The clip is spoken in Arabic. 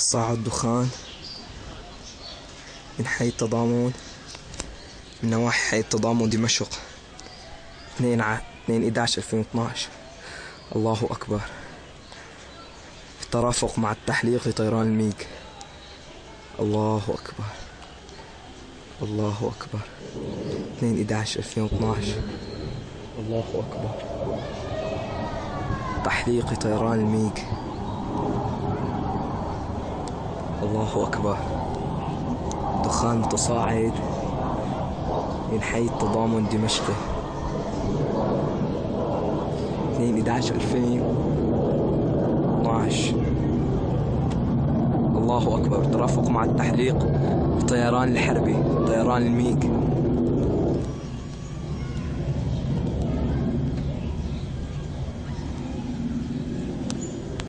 تصاعد دخان من حي التضامن من نواحي حي التضامن دمشق. 2 ع... 2 11 2012 الله أكبر. في مع التحليق لطيران الميج الله أكبر. الله أكبر. 2 11 2012 الله أكبر. تحليق طيران الميج الله أكبر. دخان متصاعد من حي التضامن دمشق. 2 11 2012 الله أكبر. ترافق مع التحليق الطيران الحربي طيران الميج